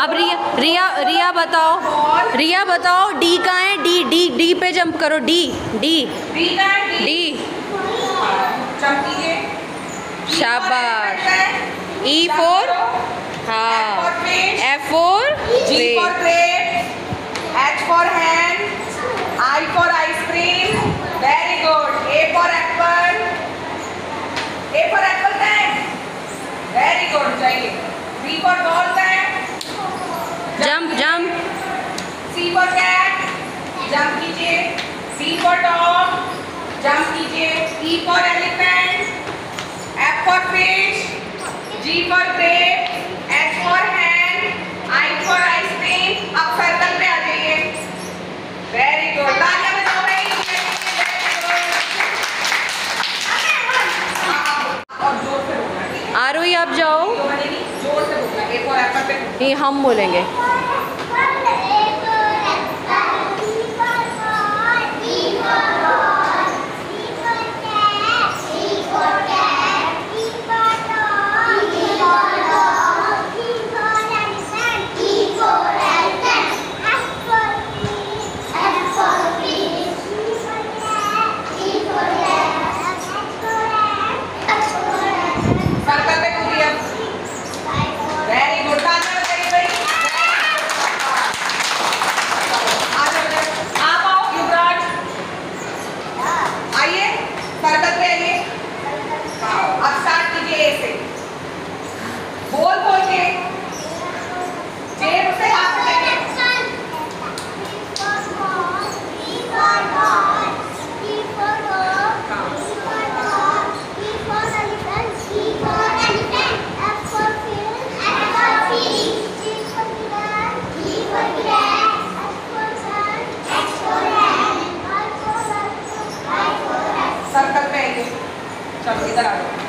अब रिया रिया रिया बताओ। रिया बताओ डी कहाँ है? डी डी डी पे जंप करो डी डी डी शाबाश। ई फोर e हाँ। F for H for hand I for ice cream very good A for apple A for apple very good चाहिए बी फोर बॉल आप जाओ। हम बोलेंगे। Circle पे आइए अब स्टार्ट कीजिए ए से बोल बोल के जेब से हाथ हटाइए सर्कल